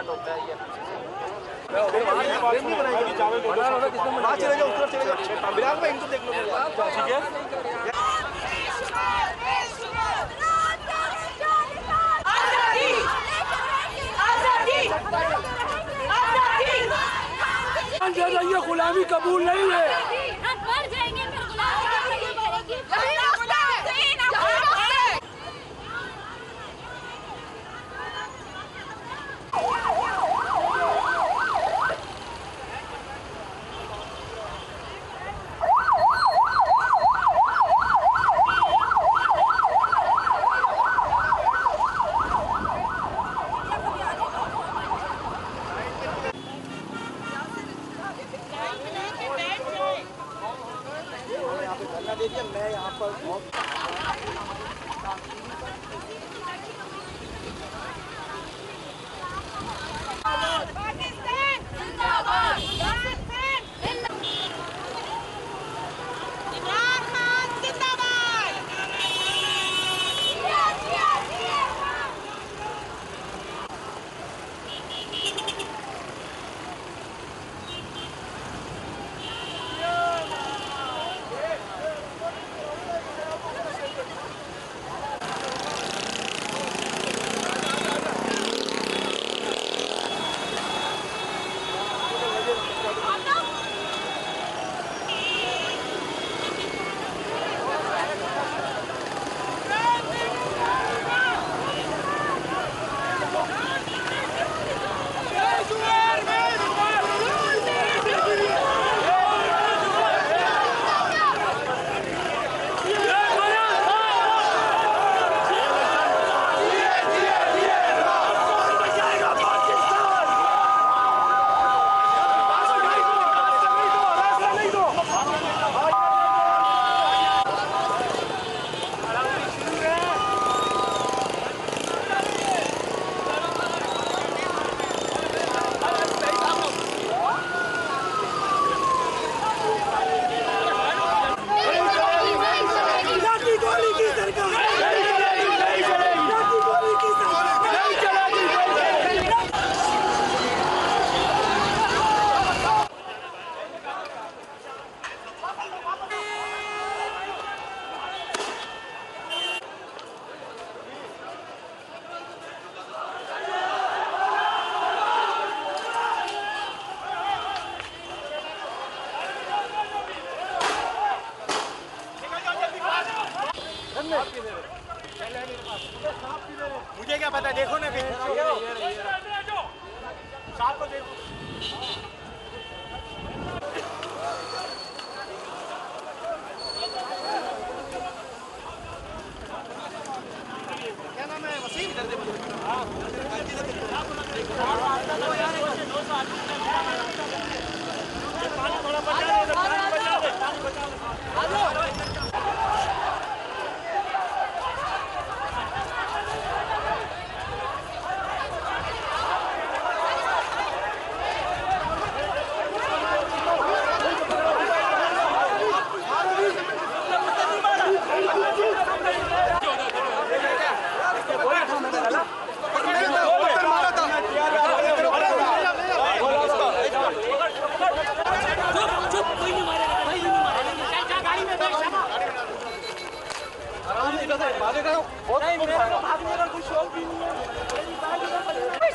Start होता है ये। चले जाओ उस चले जाओ बिलाल भाई इनको देख लो ठीक है गुलामी कबूल नहीं है हम मर जाएँगे फिर गुलामी कैसे करेंगे देखिए मैं यहाँ पर बहुत पाकिस्तान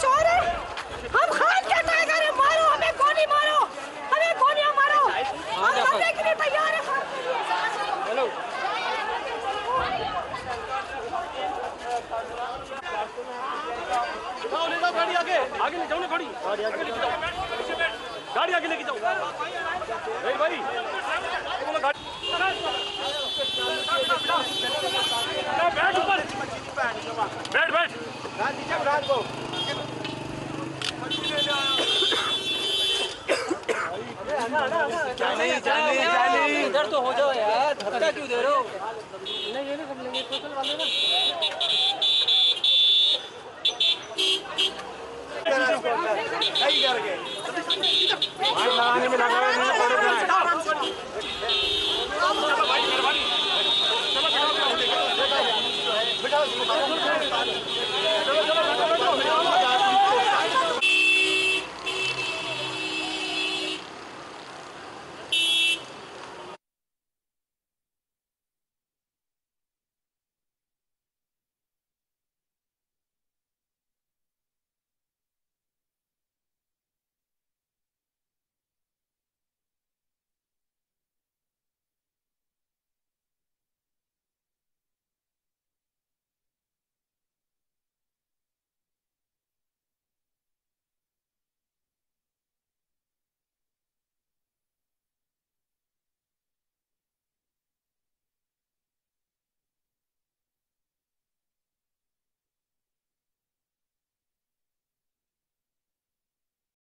शोर है हम खान के टाइगर हैं मारो हमें गोली मारो हमें गोलियाँ मारो हम मरने के लिए तैयार हैं खान के ले जाओ गाड़ी आगे ले जाओ ना गाड़ी गाड़ी आगे जाओ गाड़ी आगे को जाने जाने जाने इधर तो हो जाओ यार। धक्का क्यों दे रहे हो? लगाने में लगा रहे हैं